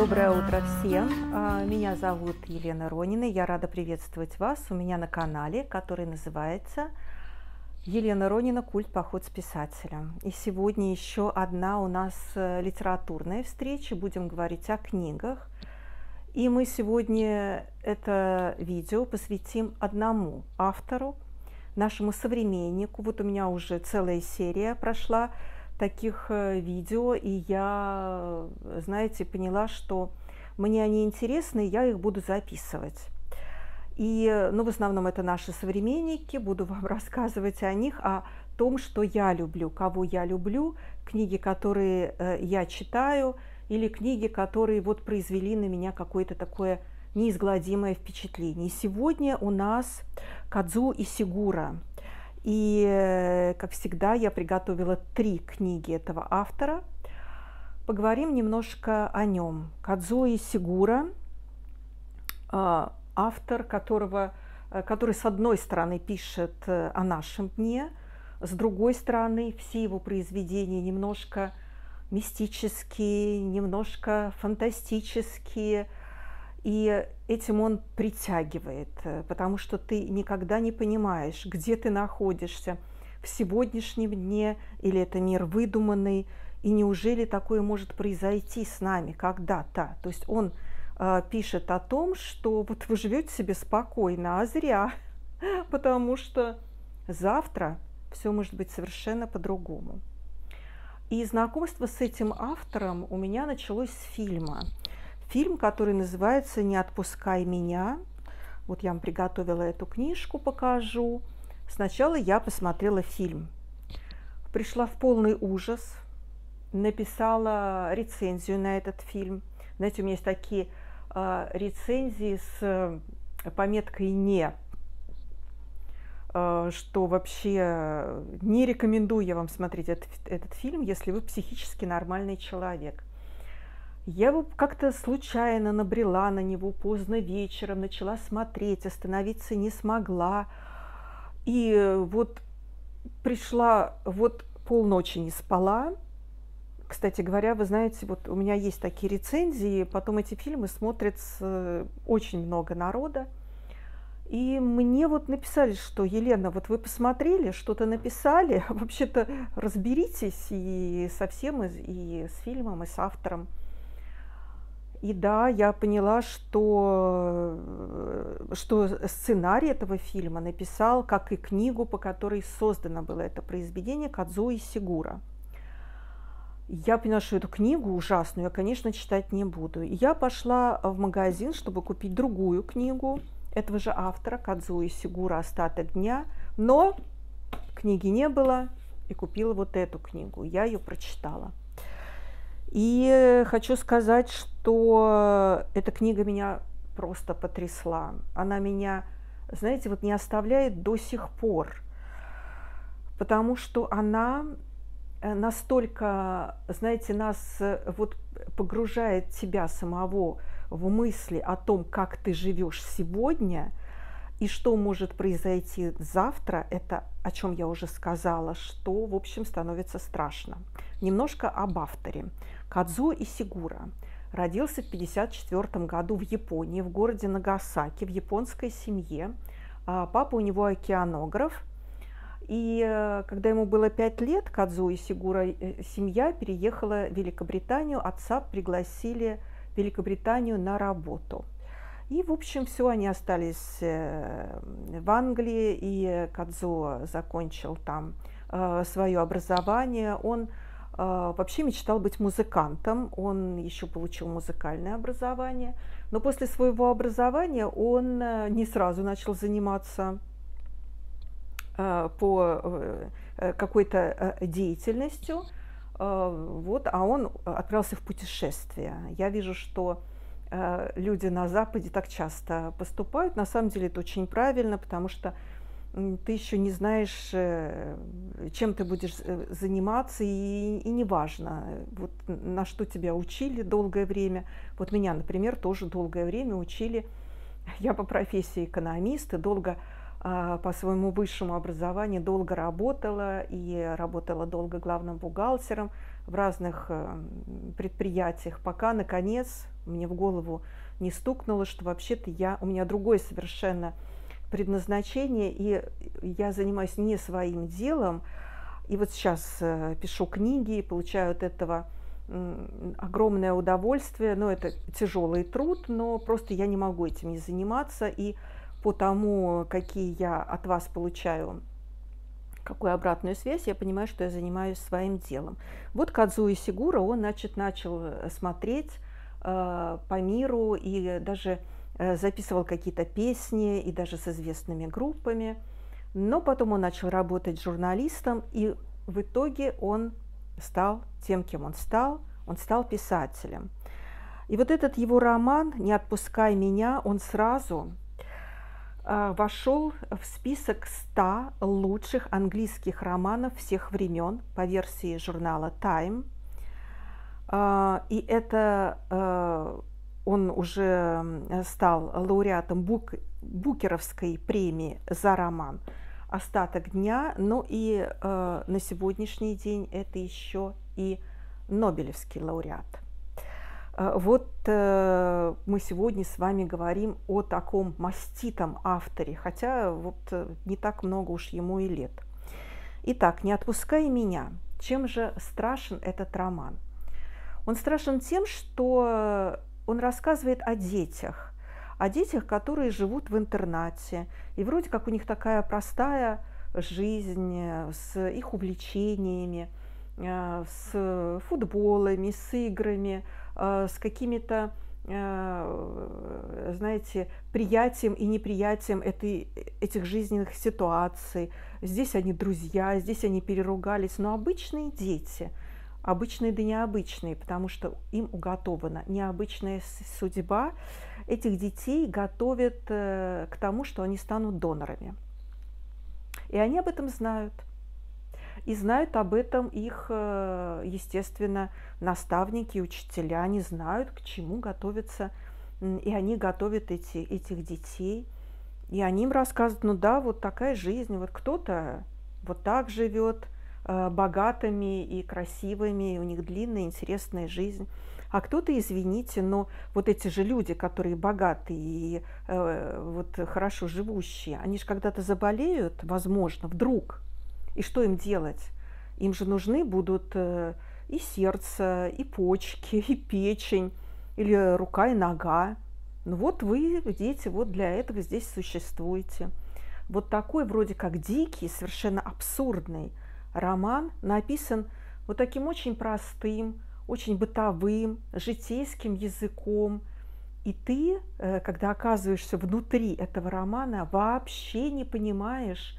Доброе утро всем! А, меня зовут Елена Ронина. Я рада приветствовать вас у меня на канале, который называется Елена Ронина «Культ поход с писателем». И сегодня еще одна у нас э, литературная встреча. Будем говорить о книгах. И мы сегодня это видео посвятим одному автору, нашему современнику. Вот у меня уже целая серия прошла таких э, видео, и я, знаете, поняла, что мне они интересны, я их буду записывать. И, ну, в основном это наши современники, буду вам рассказывать о них, о том, что я люблю, кого я люблю, книги, которые э, я читаю, или книги, которые вот произвели на меня какое-то такое неизгладимое впечатление. Сегодня у нас Кадзу и Сигура – и, э, как всегда, я приготовила три книги этого автора. Поговорим немножко о нем. Кадзуи Сигура, э, автор, которого, э, который с одной стороны пишет о нашем дне, с другой стороны все его произведения немножко мистические, немножко фантастические – и этим он притягивает, э, потому что ты никогда не понимаешь, где ты находишься, в сегодняшнем дне или это мир выдуманный, и неужели такое может произойти с нами когда-то. То есть он э, пишет о том, что вот вы живете себе спокойно, а зря, потому что завтра все может быть совершенно по-другому. И знакомство с этим автором у меня началось с фильма – фильм, который называется «Не отпускай меня». Вот я вам приготовила эту книжку, покажу. Сначала я посмотрела фильм. Пришла в полный ужас, написала рецензию на этот фильм. Знаете, у меня есть такие э, рецензии с э, пометкой «не», э, что вообще не рекомендую я вам смотреть этот, этот фильм, если вы психически нормальный человек. Я как-то случайно набрела на него поздно вечером, начала смотреть, остановиться не смогла. И вот пришла, вот полночи не спала. Кстати говоря, вы знаете, вот у меня есть такие рецензии, потом эти фильмы смотрят очень много народа. И мне вот написали, что Елена, вот вы посмотрели, что-то написали, вообще-то разберитесь и со всем, и с фильмом, и с автором. И да, я поняла, что, э, что сценарий этого фильма написал, как и книгу, по которой создано было это произведение, Кадзуи Сигура. Я поняла, что эту книгу ужасную я, конечно, читать не буду. И я пошла в магазин, чтобы купить другую книгу этого же автора, Кадзуи Сигура «Остаток дня», но книги не было, и купила вот эту книгу. Я ее прочитала. И хочу сказать, что эта книга меня просто потрясла. Она меня, знаете, вот не оставляет до сих пор, потому что она э, настолько, знаете, нас э, вот погружает тебя самого в мысли о том, как ты живешь сегодня и что может произойти завтра, это о чем я уже сказала, что, в общем, становится страшно. Немножко об авторе. Кадзо Исигура родился в 1954 году в Японии, в городе Нагасаки, в японской семье. А, папа у него океанограф. И э, когда ему было пять лет, Кадзо Исигура, э, семья переехала в Великобританию. Отца пригласили в Великобританию на работу. И, в общем, все, они остались э, в Англии, и Кадзо закончил там свое образование. Он вообще мечтал быть музыкантом, он еще получил музыкальное образование, но после своего образования он э, не сразу начал заниматься э, по э, какой-то деятельностью, вот, а он отправился в путешествие. Я вижу, что люди на Западе так часто поступают. На самом деле это очень правильно, потому что ты еще не знаешь, э, чем ты будешь э, заниматься, и, и неважно, вот на что тебя учили долгое время. Вот меня, например, тоже долгое время учили, я по профессии экономист, и долго а, по своему высшему образованию долго работала и работала долго главным бухгалтером в разных э, предприятиях, пока, наконец, мне в голову не стукнуло, что вообще-то я, у меня другое совершенно предназначение, и я занимаюсь не своим делом. И вот сейчас э, пишу книги и получаю от этого огромное удовольствие. Но это тяжелый труд, но просто я не могу этим не заниматься. И по тому, какие я от вас получаю какую обратную связь, я понимаю, что я занимаюсь своим делом. Вот Кадзуи Сигура, он значит, начал э, смотреть э, по миру и даже записывал какие-то песни, и даже с известными группами. Но потом он начал работать журналистом, и в итоге он стал тем, кем он стал. Он стал писателем. И вот этот его роман «Не отпускай меня», он сразу а, вошел в список 100 лучших английских романов всех времен по версии журнала Time. А, и это он уже стал лауреатом Бук, Букеровской премии за роман «Остаток дня», но и на сегодняшний день это еще и Нобелевский лауреат. Э, вот э, мы сегодня с вами говорим о таком маститом авторе, хотя вот э, не так много уж ему и лет. Итак, «Не отпускай меня». Чем же страшен этот роман? Он страшен тем, что он рассказывает о детях, о детях, которые живут в интернате, и вроде как у них такая простая жизнь с их увлечениями, с футболами, с играми, Э, с какими-то э, знаете, приятием и неприятием этой, этих жизненных ситуаций. Здесь они друзья, здесь они переругались, но обычные дети, обычные да необычные, потому что им уготована необычная судьба. Этих детей готовят э, к тому, что они станут донорами. И они об этом знают – и знают об этом их, э, естественно, наставники, учителя, они знают, к чему готовятся, и они готовят эти, этих детей. И они им рассказывают, ну да, вот такая жизнь, вот кто-то вот так живет, богатыми и красивыми, и у них длинная, интересная жизнь. А кто-то, извините, но вот эти же люди, которые богатые и э, вот хорошо живущие, они же когда-то заболеют, возможно, вдруг, и что им делать? Им же нужны будут э, и сердце, и почки, и печень, или рука и нога. Ну вот вы, дети, вот для этого здесь существуете. Вот такой вроде как дикий, совершенно абсурдный роман написан вот таким очень простым, очень бытовым, житейским языком. И ты, э, когда оказываешься внутри этого романа, вообще не понимаешь,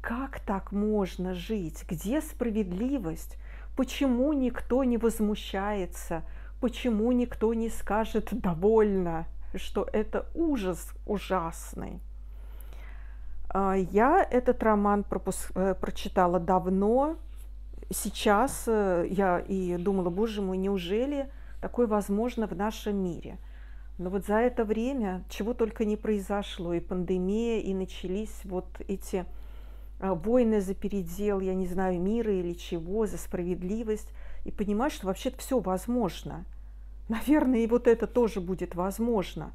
как так можно жить? Где справедливость? Почему никто не возмущается? Почему никто не скажет «довольно», что это ужас ужасный? А, я этот роман пропуск... Э, прочитала давно. Сейчас э, я и думала, боже мой, неужели такое возможно в нашем мире? Но вот за это время чего только не произошло, и пандемия, и начались вот эти а, войны за передел, я не знаю, мира или чего, за справедливость, и понимать, что вообще-то все возможно. Наверное, и вот это тоже будет возможно.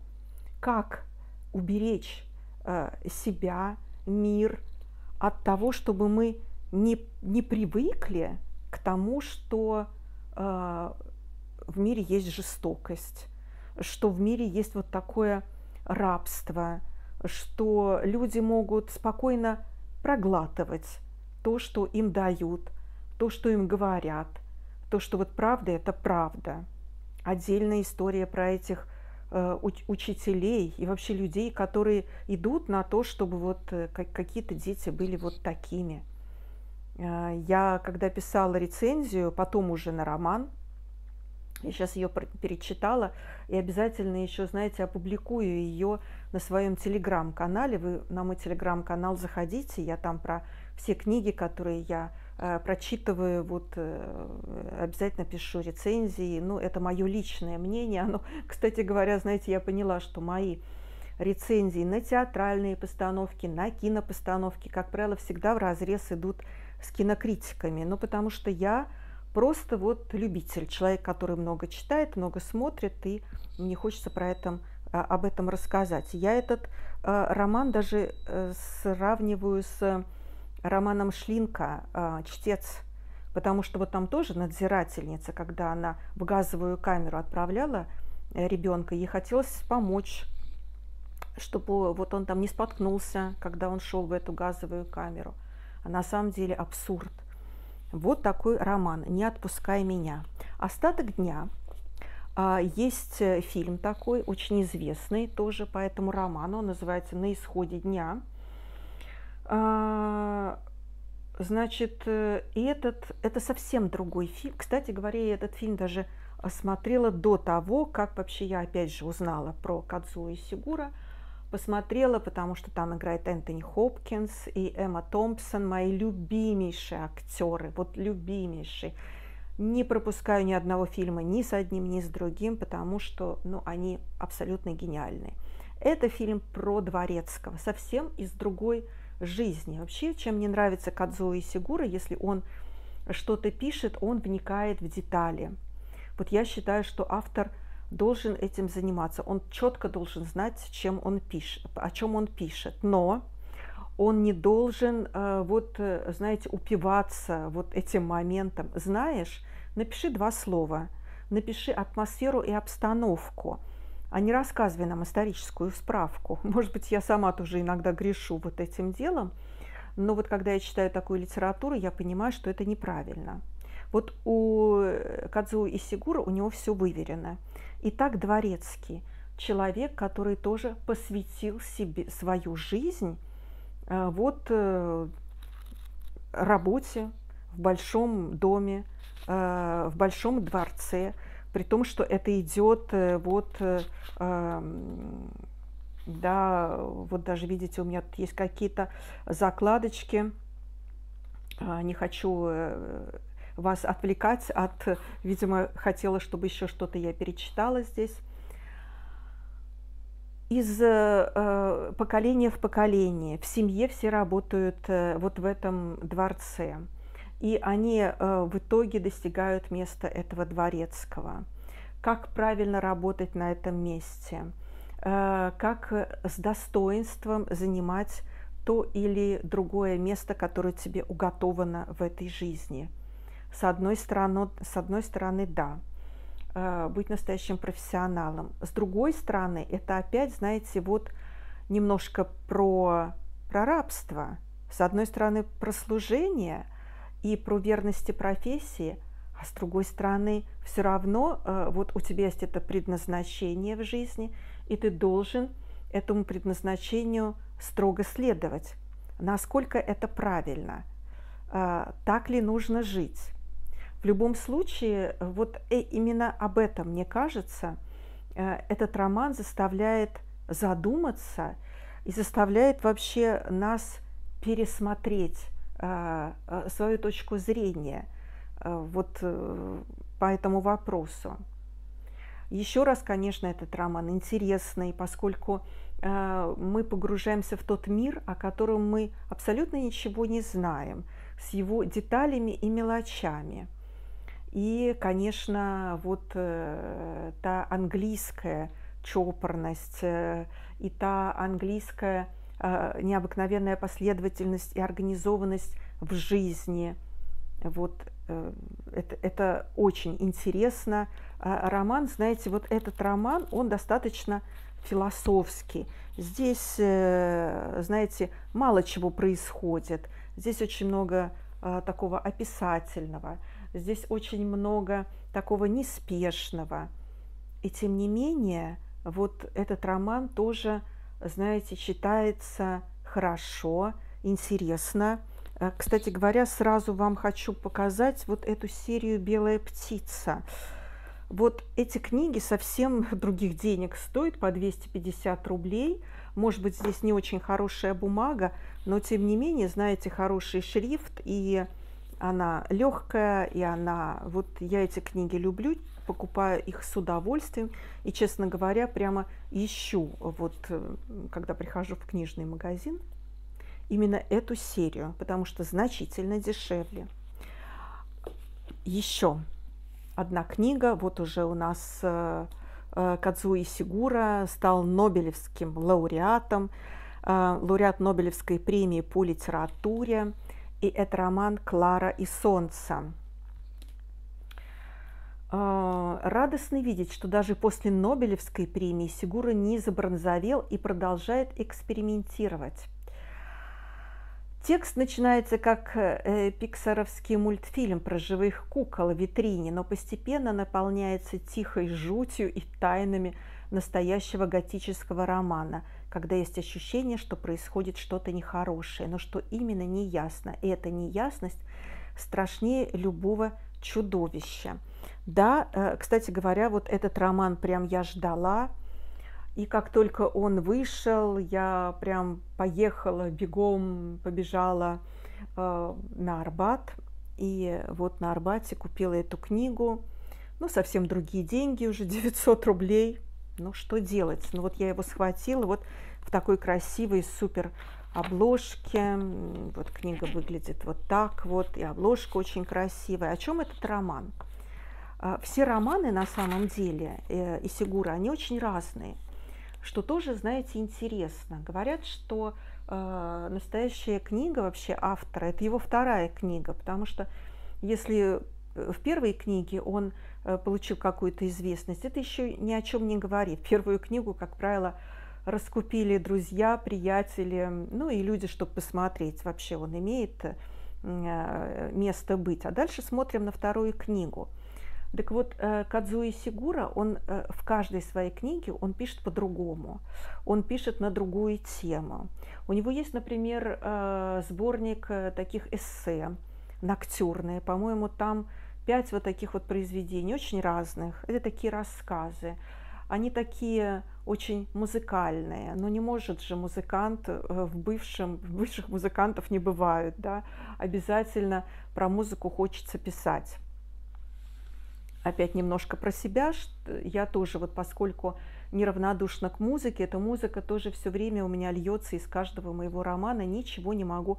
Как уберечь э, себя, мир от того, чтобы мы не, не привыкли к тому, что э, в мире есть жестокость, что в мире есть вот такое рабство, что люди могут спокойно проглатывать то, что им дают, то, что им говорят, то, что вот правда – это правда. Отдельная история про этих учителей и вообще людей, которые идут на то, чтобы вот э, какие-то дети были вот такими. Э, я, когда писала рецензию, потом уже на роман, я сейчас ее перечитала и обязательно еще, знаете, опубликую ее на своем телеграм-канале. Вы на мой телеграм-канал заходите, я там про все книги, которые я э, прочитываю, вот э, обязательно пишу рецензии. Ну, это мое личное мнение. Оно, кстати говоря, знаете, я поняла, что мои рецензии на театральные постановки, на кинопостановки, как правило, всегда в разрез идут с кинокритиками. Ну, потому что я просто вот любитель, человек, который много читает, много смотрит, и мне хочется про это, а, об этом рассказать. Я этот а, роман даже э, сравниваю с романом Шлинка «Чтец», потому что вот там тоже надзирательница, когда она в газовую камеру отправляла э, ребенка, ей хотелось помочь, чтобы вот он там не споткнулся, когда он шел в эту газовую камеру. А на самом деле абсурд. Вот такой роман «Не отпускай меня». Остаток дня а, есть э, фильм такой, очень известный тоже по этому роману, он называется «На исходе дня». А, значит, э, и этот, это совсем другой фильм. Кстати говоря, я этот фильм даже смотрела до того, как вообще я опять же узнала про Кадзуо Сигура – посмотрела, потому что там играет Энтони Хопкинс и Эмма Томпсон, мои любимейшие актеры, вот любимейшие. Не пропускаю ни одного фильма ни с одним, ни с другим, потому что ну, они абсолютно гениальные. Это фильм про Дворецкого, совсем из другой жизни. Вообще, чем мне нравится Кадзуо Сигура, если он что-то пишет, он вникает в детали. Вот я считаю, что автор – должен этим заниматься. Он четко должен знать, чем он пишет, о чем он пишет. Но он не должен, э, вот, э, знаете, упиваться вот этим моментом. Знаешь, напиши два слова, напиши атмосферу и обстановку, а не рассказывай нам историческую справку. Может быть, я сама тоже иногда грешу вот этим делом, но вот когда я читаю такую литературу, я понимаю, что это неправильно. Вот у Кадзу и Сигура у него все выверено. Итак, Дворецкий – человек, который тоже посвятил себе свою жизнь э, вот э, работе в большом доме, э, в большом дворце, при том, что это идет вот эм, да, вот даже видите, у меня тут есть какие-то закладочки. Не хочу вас отвлекать от, видимо, хотела, чтобы еще что-то я перечитала здесь. Из э, поколения в поколение в семье все работают э, вот в этом дворце, и они э, в итоге достигают места этого дворецкого. Как правильно работать на этом месте, э, как с достоинством занимать то или другое место, которое тебе уготовано в этой жизни – с одной стороны, с одной стороны да, э, быть настоящим профессионалом. С другой стороны, это опять, знаете, вот немножко про, про рабство. С одной стороны, про служение и про верности профессии, а с другой стороны, все равно э, вот у тебя есть это предназначение в жизни, и ты должен этому предназначению строго следовать. Насколько это правильно? Э, так ли нужно жить? В любом случае, вот э, именно об этом, мне кажется, этот роман заставляет задуматься и заставляет вообще нас пересмотреть свою точку зрения вот по этому вопросу. Еще раз, конечно, этот роман интересный, поскольку мы погружаемся в тот мир, о котором мы абсолютно ничего не знаем, с его деталями и мелочами – и, конечно, вот э, та английская чопорность э, и та английская э, необыкновенная последовательность и организованность в жизни. Вот э, это, это очень интересно. А роман, знаете, вот этот роман, он достаточно философский. Здесь, э, знаете, мало чего происходит. Здесь очень много э, такого описательного. Здесь очень много такого неспешного. И тем не менее, вот этот роман тоже, знаете, читается хорошо, интересно. Э, кстати говоря, сразу вам хочу показать вот эту серию «Белая птица». Вот эти книги совсем других денег стоят, по 250 рублей. Может быть, здесь не очень хорошая бумага, но тем не менее, знаете, хороший шрифт и Она легкая, и она... Вот я эти книги люблю, покупаю их с удовольствием. И, честно говоря, прямо ищу, вот э, когда прихожу в книжный магазин, именно эту серию, потому что значительно дешевле. Еще одна книга, вот уже у нас э, э, Кадзуи Сигура стал Нобелевским лауреатом, лауреат Нобелевской премии по литературе – и это роман «Клара и солнце». А, радостно видеть, что даже после Нобелевской премии Сигура не забронзовел и продолжает экспериментировать. Текст начинается как э, пиксаровский мультфильм про живых кукол в витрине, но постепенно наполняется тихой жутью и тайнами настоящего готического романа – когда есть ощущение, что происходит что-то нехорошее, но что именно неясно. И эта неясность страшнее любого чудовища. Да, э, кстати говоря, вот этот роман прям я ждала, и как только он вышел, я прям поехала, бегом побежала э, на Арбат. И вот на Арбате купила эту книгу. Ну, совсем другие деньги, уже 900 рублей. Ну, что делать? Ну, вот я его схватила вот в такой красивой супер обложке. Вот книга выглядит вот так вот, и обложка очень красивая. О чем этот роман? А, все романы на самом деле э, и Сигура, они очень разные, что тоже, знаете, интересно. Говорят, что э, настоящая книга вообще автора, это его вторая книга, потому что если э, в первой книге он Э, получил какую-то известность, это еще ни о чем не говорит. Первую книгу, как правило, раскупили друзья, приятели, ну и люди, чтобы посмотреть, вообще он имеет место быть. А дальше смотрим на вторую книгу. Так вот, э, Кадзуи Сигура, он в каждой своей книге, он пишет по-другому. Он пишет на другую тему. У него есть, например, сборник таких эссе, ноктюрные. По-моему, там пять вот таких вот произведений, очень разных. Это такие рассказы. Они такие очень музыкальные, но не может же музыкант э, в бывшем, бывших музыкантов не бывают, да, обязательно про музыку хочется писать. Опять немножко про себя, я тоже вот поскольку неравнодушна к музыке, эта музыка тоже все время у меня льется из каждого моего романа, ничего не могу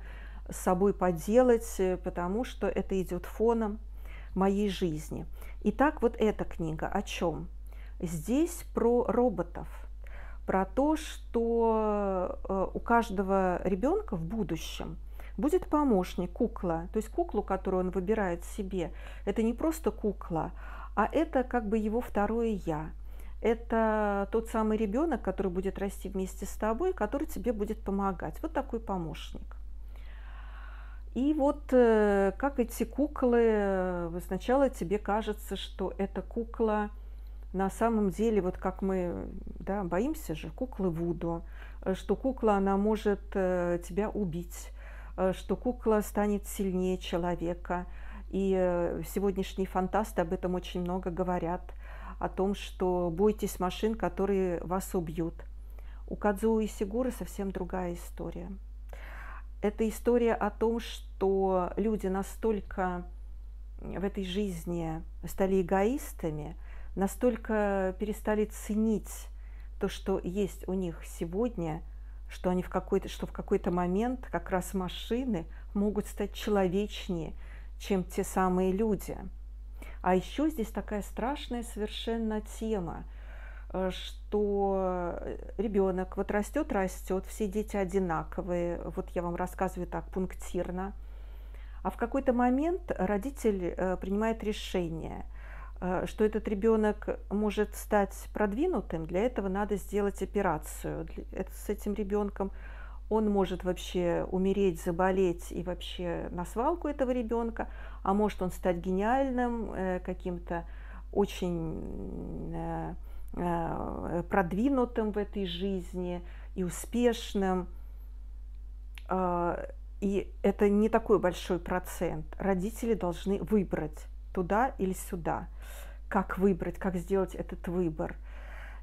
с собой поделать, э, потому что это идет фоном, моей жизни. Итак, вот эта книга о чем? Здесь про роботов, про то, что э, у каждого ребенка в будущем будет помощник, кукла. То есть куклу, которую он выбирает себе, это не просто кукла, а это как бы его второе я. Это тот самый ребенок, который будет расти вместе с тобой, который тебе будет помогать. Вот такой помощник. И вот э, как эти куклы, э, сначала тебе кажется, что эта кукла на самом деле, вот как мы да, боимся же, куклы Вуду, э, что кукла, она может тебя убить, что кукла станет сильнее человека. И сегодняшние фантасты об этом очень много говорят, о том, что бойтесь машин, которые вас убьют. У Кадзуи Сигуры совсем другая история это история о том, что люди настолько в этой жизни стали эгоистами, настолько перестали ценить то, что есть у них сегодня, что они в какой-то, что в какой-то момент как раз машины могут стать человечнее, чем те самые люди. А еще здесь такая страшная совершенно тема – Э, что ребенок вот растет, растет, все дети одинаковые, вот я вам рассказываю так пунктирно, а в какой-то момент родитель э, принимает решение, э, что этот ребенок может стать продвинутым, для этого надо сделать операцию. С этим ребенком он может вообще умереть, заболеть и вообще на свалку этого ребенка, а может он стать гениальным, каким-то очень Э, продвинутым в этой жизни и успешным. А, и это не такой большой процент. Родители должны выбрать туда или сюда. Как выбрать, как сделать этот выбор.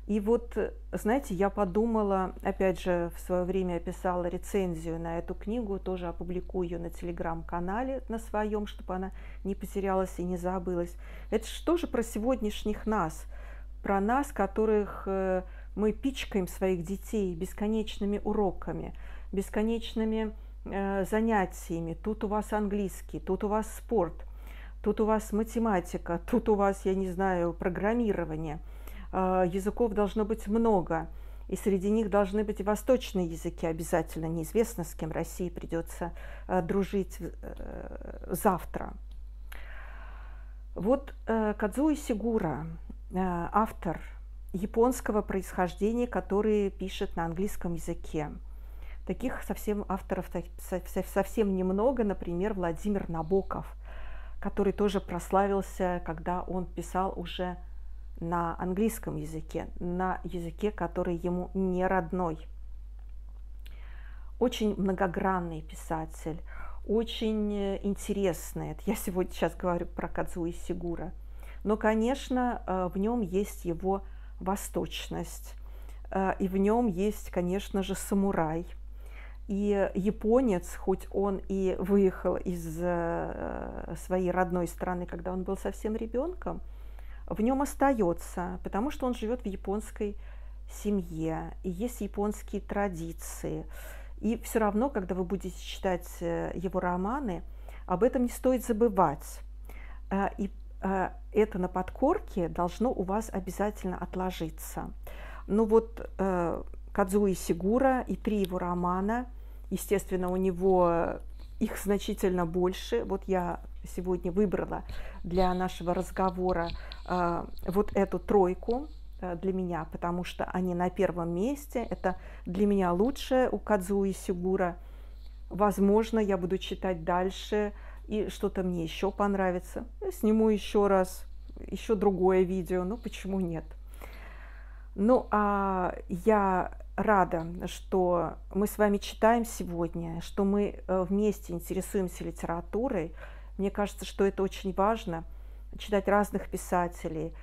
И вот, знаете, я подумала, опять же, в свое время писала рецензию на эту книгу, тоже опубликую ее на телеграм-канале на своем, чтобы она не потерялась и не забылась. Это что же про сегодняшних нас, про нас, которых э, мы пичкаем своих детей бесконечными уроками, бесконечными э, занятиями. Тут у вас английский, тут у вас спорт, тут у вас математика, тут у вас, я не знаю, программирование – Э, языков должно быть много, и среди них должны быть и восточные языки обязательно. Неизвестно, с кем России придется э, дружить э, завтра. Вот Кадзуи Сигура, автор японского происхождения, который пишет на английском языке. Таких совсем авторов совсем немного, например, Владимир Набоков, который тоже прославился, когда он писал уже на английском языке, на языке, который ему не родной. Очень многогранный писатель, очень э, интересный. Это я сегодня сейчас говорю про Кадзуи Сигура. Но, конечно, э, в нем есть его восточность, э, и в нем есть, конечно же, самурай. И японец, хоть он и выехал из своей родной страны, когда он был совсем ребенком, в нем остается, потому что он живет в японской семье, и есть японские традиции. И все равно, когда вы будете читать э, его романы, об этом не стоит забывать. Э, и э, это на подкорке должно у вас обязательно отложиться. Ну вот Кадзуи Сигура и три его романа, естественно, у него их значительно больше. Вот я сегодня выбрала для нашего разговора э, вот эту тройку э, для меня, потому что они на первом месте. Это для меня лучшее у Кадзуи Сигура. Возможно, я буду читать дальше, и что-то мне еще понравится. Я сниму еще раз, еще другое видео, ну почему нет? Ну, а я рада, что мы с вами читаем сегодня, что мы э, вместе интересуемся литературой, мне кажется, что это очень важно, читать разных писателей,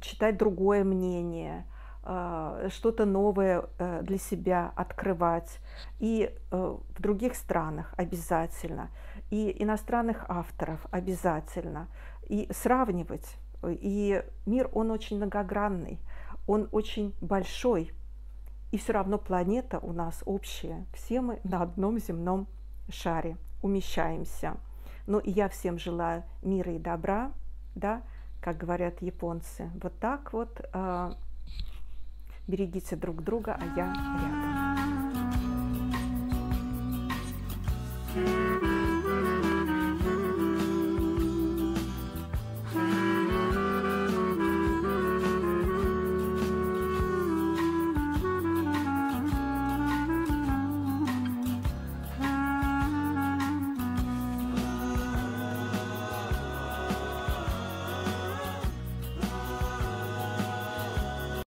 читать другое мнение, а, что-то новое э, для себя открывать. И э, в других странах обязательно, и иностранных авторов обязательно, и сравнивать. И мир, он очень многогранный, он очень большой, и все равно планета у нас общая. Все мы на одном земном шаре умещаемся. Ну и я всем желаю мира и добра, да, как говорят японцы. Вот так вот э, берегите друг друга, а я рядом.